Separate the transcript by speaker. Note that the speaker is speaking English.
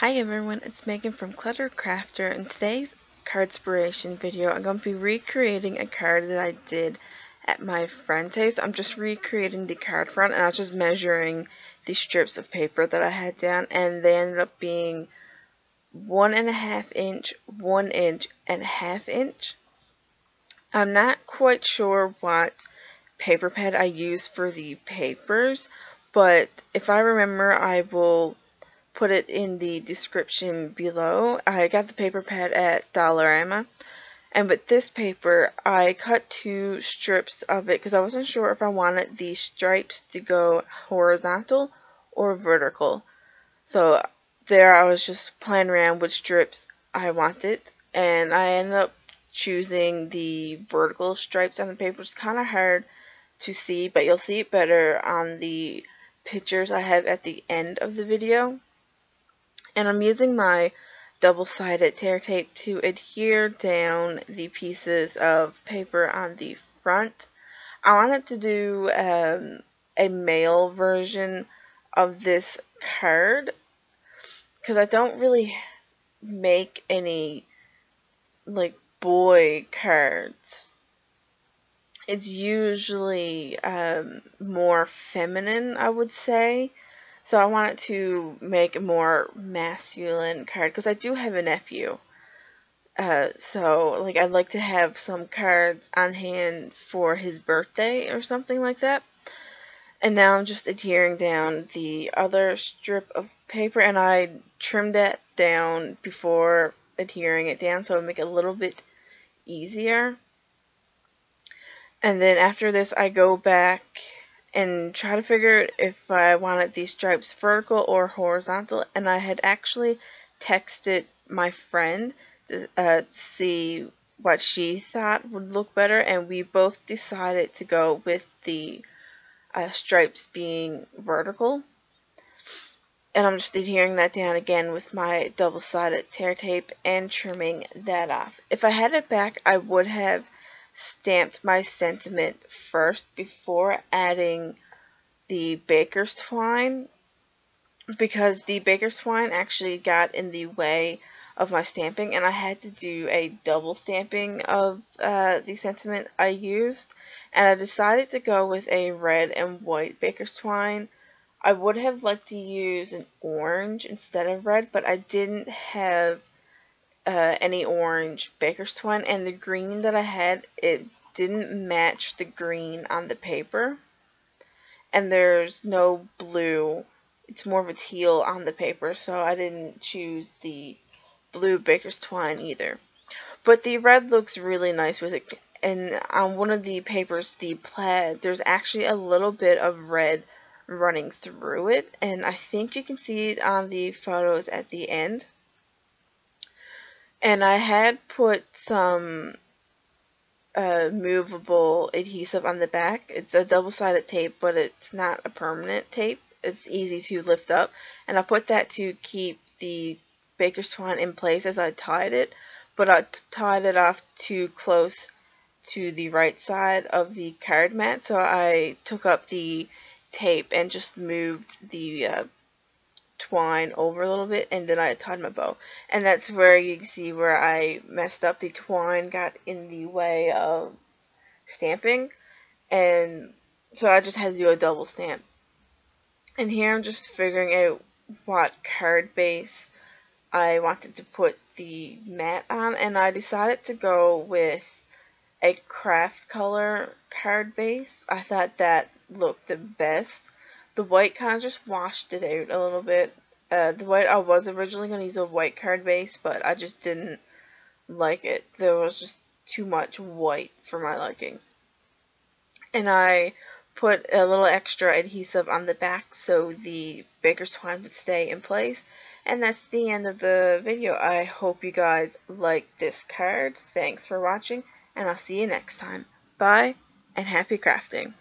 Speaker 1: Hi everyone, it's Megan from Cluttered Crafter. In today's cardspiration video, I'm going to be recreating a card that I did at my friend's house. I'm just recreating the card front and I was just measuring the strips of paper that I had down and they ended up being one and a half inch, one inch, and a half inch. I'm not quite sure what paper pad I used for the papers, but if I remember, I will put it in the description below. I got the paper pad at Dollarama. And with this paper, I cut two strips of it because I wasn't sure if I wanted the stripes to go horizontal or vertical. So there I was just playing around with strips I wanted. And I ended up choosing the vertical stripes on the paper. It's kind of hard to see, but you'll see it better on the pictures I have at the end of the video and I'm using my double-sided tear tape to adhere down the pieces of paper on the front. I wanted to do um, a male version of this card because I don't really make any like boy cards. It's usually um, more feminine, I would say. So I wanted to make a more masculine card because I do have a nephew. Uh, so like I'd like to have some cards on hand for his birthday or something like that. And now I'm just adhering down the other strip of paper and I trimmed that down before adhering it down so it make it a little bit easier. And then after this I go back and try to figure if I wanted these stripes vertical or horizontal and I had actually texted my friend to uh, see what she thought would look better and we both decided to go with the uh, stripes being vertical and I'm just adhering that down again with my double-sided tear tape and trimming that off. If I had it back I would have stamped my sentiment first before adding the baker's twine because the baker's twine actually got in the way of my stamping and I had to do a double stamping of uh, the sentiment I used and I decided to go with a red and white baker's twine. I would have liked to use an orange instead of red but I didn't have uh, any orange baker's twine and the green that I had it didn't match the green on the paper. And there's no blue. It's more of a teal on the paper so I didn't choose the blue baker's twine either. But the red looks really nice with it. And on one of the papers the plaid there's actually a little bit of red running through it. And I think you can see it on the photos at the end and I had put some uh, movable adhesive on the back. It's a double-sided tape, but it's not a permanent tape. It's easy to lift up. And I put that to keep the baker's twine in place as I tied it. But I tied it off too close to the right side of the card mat. So I took up the tape and just moved the uh, twine over a little bit and then I tied my bow. And that's where you can see where I messed up. The twine got in the way of stamping and so I just had to do a double stamp. And here I'm just figuring out what card base I wanted to put the mat on and I decided to go with a kraft color card base. I thought that looked the best the white kind of just washed it out a little bit. Uh, the white, I was originally going to use a white card base, but I just didn't like it. There was just too much white for my liking. And I put a little extra adhesive on the back so the baker's twine would stay in place. And that's the end of the video. I hope you guys like this card. Thanks for watching, and I'll see you next time. Bye, and happy crafting.